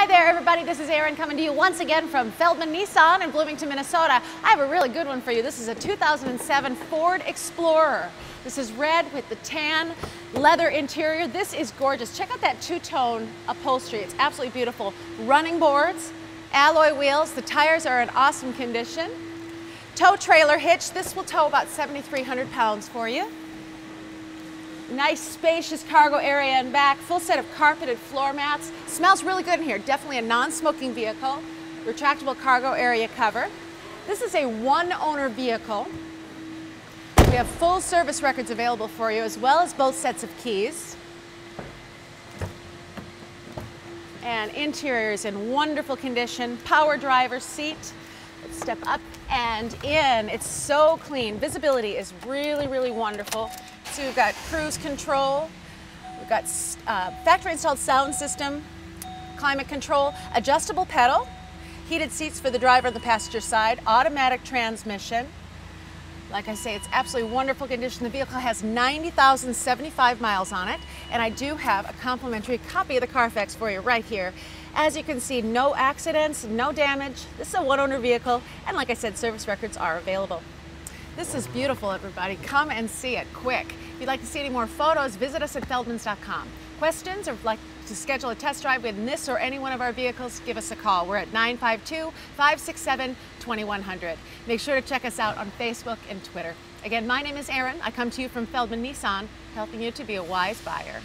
Hi there, everybody. This is Erin coming to you once again from Feldmann Nissan in Bloomington, Minnesota. I have a really good one for you. This is a 2007 Ford Explorer. This is red with the tan leather interior. This is gorgeous. Check out that two-tone upholstery. It's absolutely beautiful. Running boards, alloy wheels. The tires are in awesome condition. Tow trailer hitch. This will tow about 7,300 pounds for you. Nice spacious cargo area in back, full set of carpeted floor mats. Smells really good in here, definitely a non-smoking vehicle. Retractable cargo area cover. This is a one owner vehicle. We have full service records available for you as well as both sets of keys. And interior is in wonderful condition. Power driver seat. Let's step up and in. It's so clean. Visibility is really, really wonderful. So we've got cruise control, we've got uh, factory installed sound system, climate control, adjustable pedal, heated seats for the driver and the passenger side, automatic transmission. Like I say, it's absolutely wonderful condition. The vehicle has 90,075 miles on it, and I do have a complimentary copy of the Carfax for you right here. As you can see, no accidents, no damage. This is a one-owner vehicle, and like I said, service records are available. This is beautiful, everybody. Come and see it quick. If you'd like to see any more photos, visit us at feldmanns.com. Questions or like to schedule a test drive with this or any one of our vehicles, give us a call. We're at 952-567-2100. Make sure to check us out on Facebook and Twitter. Again, my name is Erin. I come to you from Feldmann Nissan, helping you to be a wise buyer.